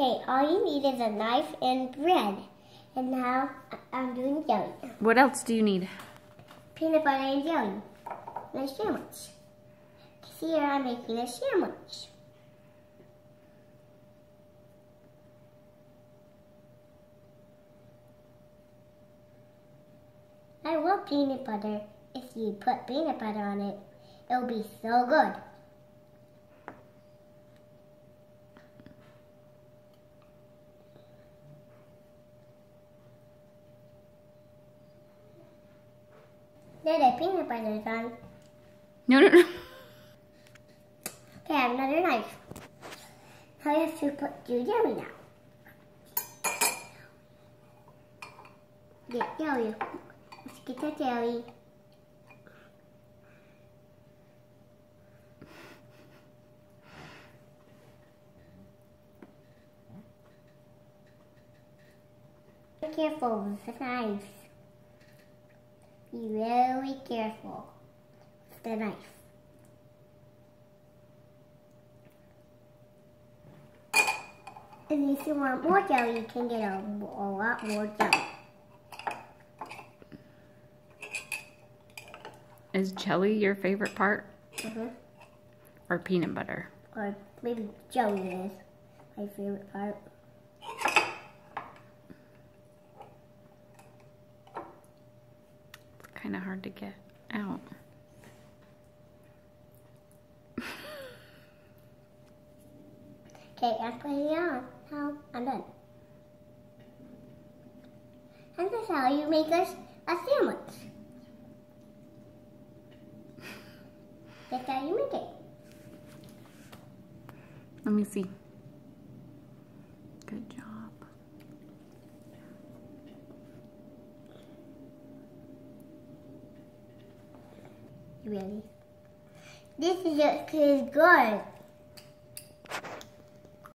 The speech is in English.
Okay, all you need is a knife and bread. And now I'm doing jelly. What else do you need? Peanut butter and jelly. And a sandwich. Here I'm making a sandwich. I love peanut butter. If you put peanut butter on it, it'll be so good. There, the peanut butter's on. No, no, no. Okay, I have another knife. Now I have to put the jelly now. Get jelly. Let's get the jelly. Be careful with the knife. Be very careful with the knife. And if you want more jelly, you can get a, a lot more jelly. Is jelly your favorite part Mhm. or peanut butter? Or maybe jelly is my favorite part. Kind of hard to get out. Okay, I'm putting it on. Now I'm done. And that's how you make us a sandwich. That's how you make it. Let me see. Good job. Ready? This is, is good.